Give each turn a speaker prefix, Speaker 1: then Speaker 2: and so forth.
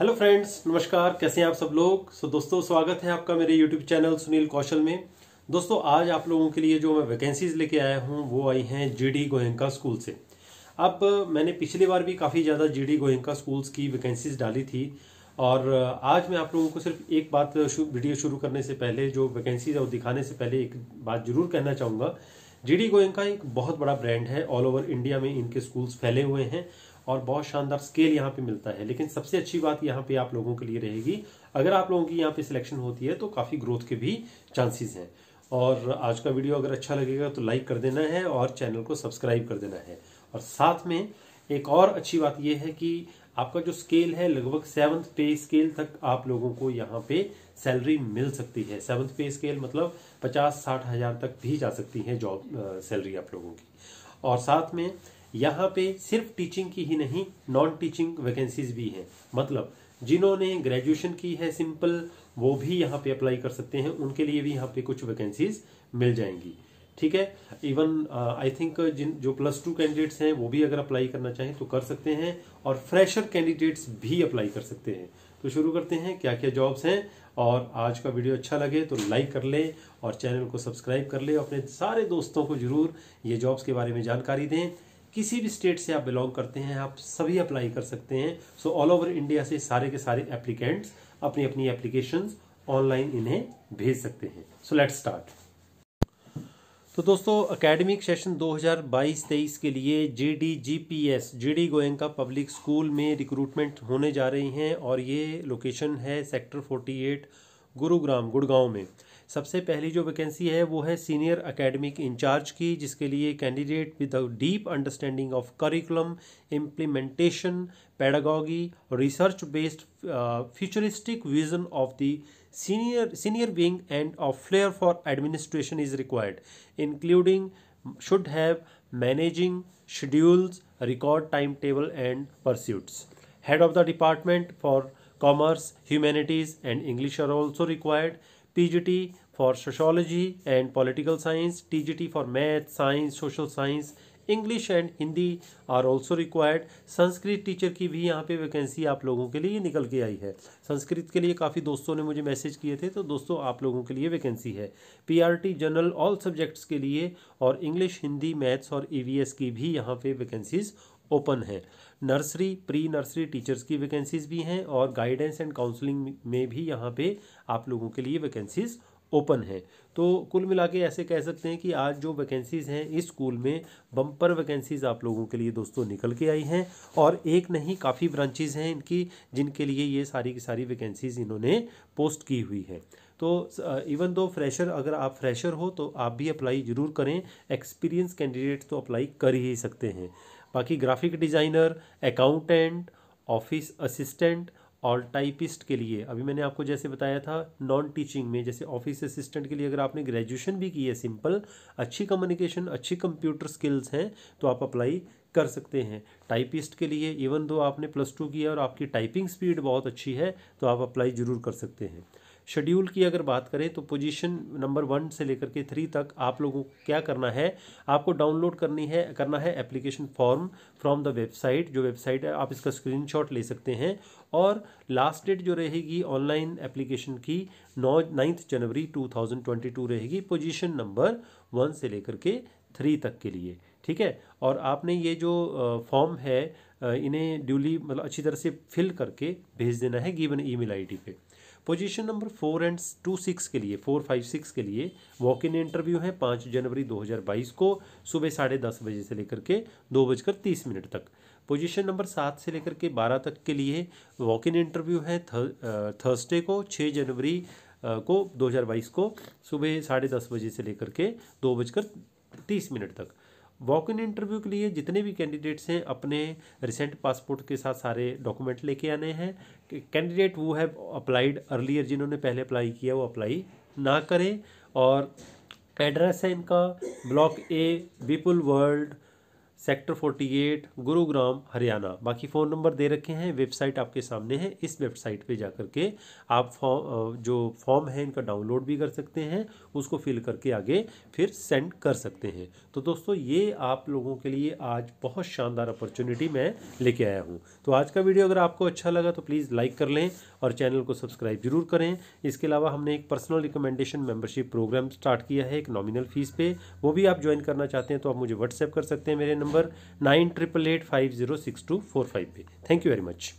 Speaker 1: Hello friends नमस्कार। कैसे हैं आप सब लोग? सो so, दोस्तों स्वागत है आपका मेरे यूट्यूब चैनल सुनील कौशल में। दोस्तों आज आप लोगों के लिए जो मैं वैकेंसीज लेके आया हूँ वो आई हैं जीडी गोयंका स्कूल से। अब मैंने पिछली बार भी काफ़ी ज़्यादा जीडी गोयंका स्कूल्स की वैकेंसीज डाली थी और आज मैं आप लोगों को सिर्फ़ एक बात वीडियो शुरू करने से पहले जो वैकेंसीज और दिखाने से पहले एक बात ज़रूर कहना चाहूँगा। जीडी गोयंका एक बहुत बड़ा ब्रांड है ऑल ओवर इंडिया में इनके स्कूल्स फैले हुए हैं और बहुत शानदार स्केल यहाँ पे मिलता है। लेकिन सबसे अच्छी बात यहाँ पे आप लोगों के लिए रहेगी, अगर आप लोगों की यहाँ पे सिलेक्शन होती है तो काफ़ी ग्रोथ के भी चांसेस हैं। और आज का वीडियो अगर अच्छा लगेगा तो लाइक कर देना है और चैनल को सब्सक्राइब कर देना है। और साथ में एक और अच्छी बात यह है कि आपका जो स्केल है, लगभग सेवंथ पे स्केल तक आप लोगों को यहाँ पे सैलरी मिल सकती है। सेवंथ पे स्केल मतलब पचास साठ हज़ार तक भी जा सकती है जॉब सैलरी आप लोगों की। और साथ में यहाँ पे सिर्फ़ टीचिंग की ही नहीं नॉन टीचिंग वैकेंसीज भी हैं। मतलब जिन्होंने ग्रेजुएशन की है सिंपल वो भी यहाँ पे अप्लाई कर सकते हैं। उनके लिए भी यहाँ पे कुछ वैकेंसीज मिल जाएँगी। ठीक है? इवन आई थिंक जिन, जो प्लस टू कैंडिडेट्स हैं, वो भी अगर अप्लाई करना चाहें तो कर सकते हैं और फ्रेशर कैंडिडेट्स भी अप्लाई कर सकते हैं। तो शुरू करते हैं क्या क्या जॉब्स हैं? और आज का वीडियो अच्छा लगे तो लाइक कर ले और चैनल को सब्सक्राइब कर ले। अपने सारे दोस्तों को ज़रूर ये जॉब्स के बारे में जानकारी दें। किसी भी स्टेट से आप बिलोंग करते हैं, आप सभी अप्लाई कर सकते हैं। सो ऑल ओवर इंडिया से सारे के सारे एप्लीकेंट्स अपनी अपनी एप्लीकेशन ऑनलाइन इन्हें भेज सकते हैं। सो लेट स्टार्ट तो दोस्तों एकेडमिक सेशन 2022-23 के लिए G D G P S G D Goenka public school में रिक्रूटमेंट होने जा रही हैं और ये लोकेशन है सेक्टर 48 गुरुग्राम गुड़गांव में। सबसे पहली जो वैकेंसी है, वो है सीनियर एकेडमिक इंचार्ज की, जिसके लिए candidate with deep understanding of curriculum implementation pedagogy research based futuristic vision of the senior senior wing and of flair for administration is required including should have managing schedules record time table and pursuits head of the department for commerce, humanities and english are also required. PGT for sociology and political science, TGT for math, science, social science, English and Hindi are also required Sanskrit teacher की भी यहाँ पे vacancy आप लोगों के लिए निकल के आई है। संस्कृत के लिए काफ़ी दोस्तों ने मुझे मैसेज किए थे तो दोस्तों आप लोगों के लिए वैकेंसी है। पीआरटी जनरल ऑल सब्जेक्ट्स के लिए और इंग्लिश हिंदी मैथ्स और ईवीएस की भी यहाँ पे वैकेंसीज ओपन है। नर्सरी प्री नर्सरी टीचर्स की वैकेंसीज भी हैं और गाइडेंस एंड काउंसलिंग में भी यहाँ पे आप लोगों के लिए वैकेंसीज ओपन है। तो कुल मिला के ऐसे कह सकते हैं कि आज जो वैकेंसीज़ हैं, इस स्कूल में बम्पर वैकेंसीज़ आप लोगों के लिए दोस्तों निकल के आई हैं और एक नहीं, काफ़ी ब्रांचेज़ हैं इनकी, जिनके लिए ये सारी की सारी वैकेंसीज़ इन्होंने पोस्ट की हुई है। तो इवन दो फ्रेशर अगर आप फ्रेशर हो तो आप भी अप्लाई ज़रूर करें। एक्सपीरियंस कैंडिडेट तो अप्लाई कर ही सकते हैं। बाकी graphic designer accountant office assistant और टाइपिस्ट के लिए। अभी मैंने आपको जैसे बताया था नॉन टीचिंग में, जैसे ऑफ़िस असिस्टेंट के लिए अगर आपने ग्रेजुएशन भी की है सिंपल अच्छी कम्युनिकेशन अच्छी कंप्यूटर स्किल्स हैं तो आप अप्लाई कर सकते हैं। टाइपिस्ट के लिए इवन दो आपने प्लस टू किया और आपकी टाइपिंग स्पीड बहुत अच्छी है तो आप अप्लाई ज़रूर कर सकते हैं। शेड्यूल की अगर बात करें तो पोजीशन नंबर वन से लेकर के थ्री तक आप लोगों को क्या करना है, आपको डाउनलोड करनी है, करना है application form from the website जो वेबसाइट है, आप इसका स्क्रीनशॉट ले सकते हैं। और लास्ट डेट जो रहेगी ऑनलाइन एप्लीकेशन की, नौ नाइन्थ जनवरी 2022 रहेगी पोजीशन नंबर वन से लेकर के थ्री तक के लिए। ठीक है? और आपने ये जो फॉर्म है इन्हें ड्यूली मतलब अच्छी तरह से फिल करके भेज देना है गिवन ईमेल आईडी पे। Position number four and two six के लिए फोर फाइव सिक्स के लिए वॉक इन इंटरव्यू है पाँच जनवरी 2022 को सुबह साढ़े दस बजे से लेकर के दो बजकर तीस मिनट तक। पोजीशन नंबर सात से लेकर के बारह तक के लिए वॉक इन इंटरव्यू है थर्सडे को छः जनवरी को 2022 को सुबह साढ़े दस बजे से लेकर के दो बजकर तीस मिनट तक। वॉक इन इंटरव्यू के लिए जितने भी कैंडिडेट्स हैं, अपने रिसेंट पासपोर्ट के साथ सारे डॉक्यूमेंट लेके आने हैं। कैंडिडेट वो है अप्लाइड अर्लियर जिन्होंने पहले अप्लाई किया, वो अप्लाई ना करें। और एड्रेस है इनका block A Vipul World sector 48 Gurugram, Haryana. बाकी फ़ोन नंबर दे रखे हैं, वेबसाइट आपके सामने है, इस वेबसाइट पे जा करके आप फॉर्म जो फॉर्म है, इनका डाउनलोड भी कर सकते हैं, उसको फिल करके आगे फिर सेंड कर सकते हैं। तो दोस्तों, ये आप लोगों के लिए आज बहुत शानदार अपॉर्चुनिटी मैं लेके आया हूँ। तो आज का वीडियो अगर आपको अच्छा लगा तो प्लीज़ लाइक कर लें और चैनल को सब्सक्राइब ज़रूर करें। इसके अलावा हमने एक personal recommendation membership program start किया है, एक नॉमिनल फ़ीस पे। वो भी आप ज्वाइन करना चाहते हैं तो आप मुझे व्हाट्सएप कर सकते हैं मेरे number nine triple eight five zero six two four five पे थैंक यू वेरी मच